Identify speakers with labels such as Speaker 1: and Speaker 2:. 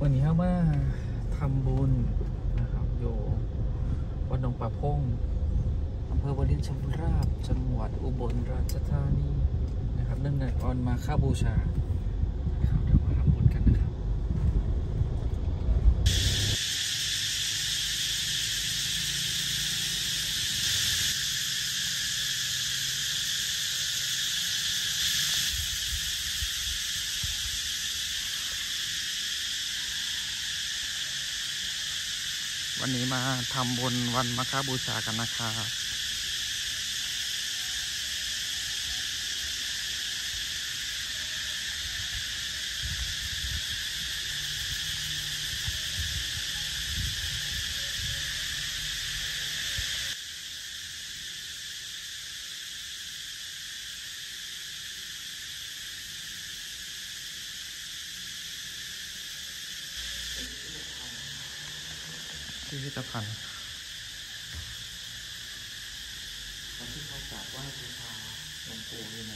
Speaker 1: วันนี้เข้ามาทำบุญนะครับอยู่วัดหนองป่าพงอำเภอวารินชำราบจังหวัดอุบลราชธานีนะครับเนื่องในออนมาฆบูชานะครับเดี๋ยวมาทำบุญกันนะครับ วันนี้มาทำบุญวันมาฆบูชากันนะครับ พิพิธภัณฑ์
Speaker 2: วันที่เขากราบไหว้บูชาหลวงปู่นี่นะ